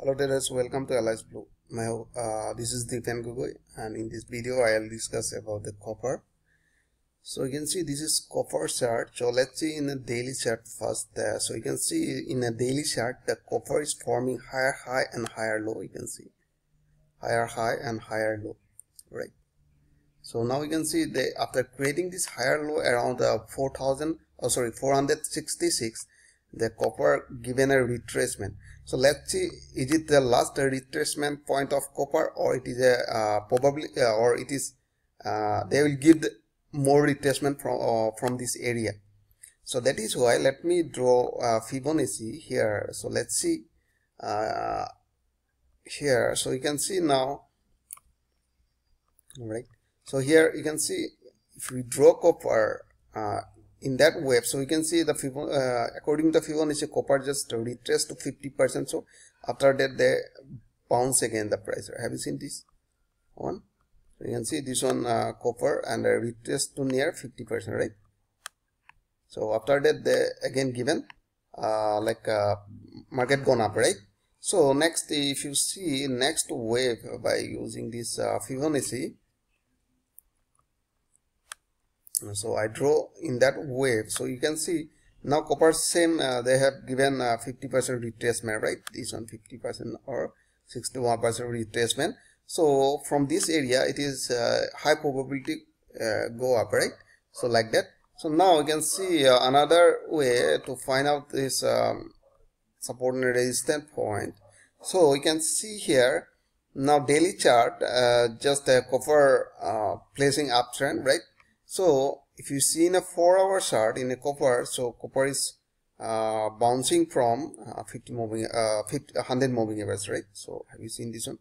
Hello traders, welcome to Alice Blue. My, uh, this is Dipen Gogoi and in this video I'll discuss about the copper. So you can see this is copper chart. So let's see in a daily chart first. Uh, so you can see in a daily chart the copper is forming higher high and higher low. You can see higher high and higher low, right? So now you can see they after creating this higher low around uh, 4000 oh sorry 466 the copper given a retracement. So let's see is it the last retracement point of copper or it is a uh, probably uh, or it is uh, they will give more retracement from uh, from this area. So that is why let me draw uh, Fibonacci here. So let's see uh, here. So you can see now right so here you can see if we draw copper in that wave. So you can see the uh, according to Fibonacci copper just retraced to 50 percent. So after that they bounce again the price. Have you seen this one? So you can see this one uh, copper and uh, retraced to near 50 percent right? So after that they again given uh, like uh, market gone up right? So next if you see next wave by using this uh, Fibonacci so i draw in that wave so you can see now copper same uh, they have given 50 uh, percent retracement right? This one 50 percent or 61 percent retracement. So from this area it is uh, high probability uh, go up right? So like that. So now you can see uh, another way to find out this um, support and resistance point. So you can see here now daily chart uh, just a copper placing uptrend right so if you see in a 4 hour chart in a copper, so copper is uh, bouncing from uh, 50 moving, uh, 50, 100 moving average, right? So have you seen this one?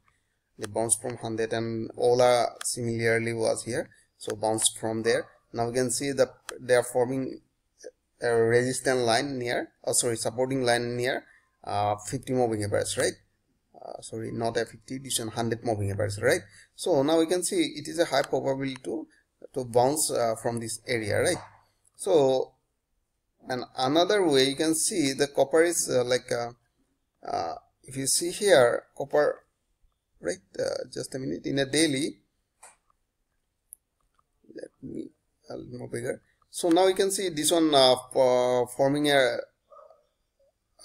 They bounced from 100 and Ola similarly was here. So bounced from there. Now you can see that they are forming a resistance line near, oh sorry, supporting line near uh, 50 moving average, right? Uh, sorry, not a 50, this one 100 moving average, right? So now we can see it is a high probability to to bounce uh, from this area right? So and another way you can see the copper is uh, like uh, uh if you see here copper right uh, just a minute in a daily. Let me a little more bigger. So now you can see this one uh, forming a,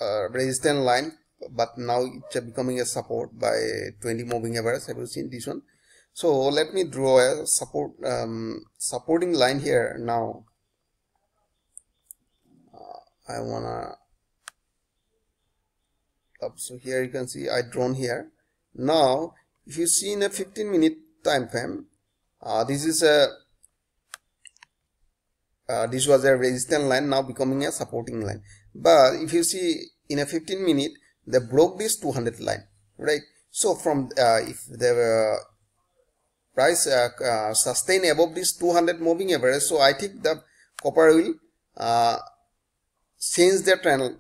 a resistance line but now it's becoming a support by 20 moving averages have you seen this one so let me draw a support um, supporting line here now. Uh, I wanna up so here you can see I drawn here. Now if you see in a 15 minute time frame uh, this is a uh, this was a resistance line now becoming a supporting line. But if you see in a 15 minute they broke this 200 line right? So from uh, if there were price uh, uh, sustain above this 200 moving average. So i think the copper will uh, change the trend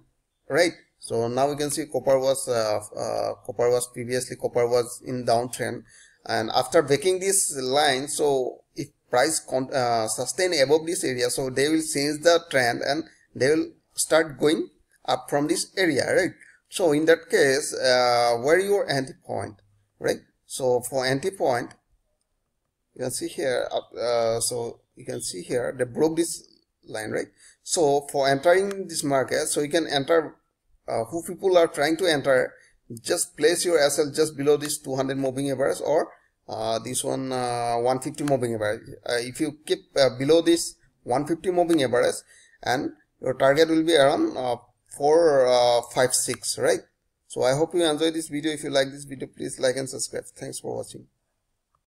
right? So now we can see copper was uh, uh, copper was previously copper was in downtrend. And after breaking this line so if price uh, sustain above this area so they will change the trend and they will start going up from this area right? So in that case where your entry point right? So for entry point you can see here uh, so you can see here they broke this line right? So for entering this market so you can enter uh, who people are trying to enter. Just place your SL just below this 200 moving average or uh, this one uh, 150 moving average. Uh, if you keep uh, below this 150 moving average and your target will be around 456 right? So i hope you enjoy this video. If you like this video please like and subscribe. Thanks for watching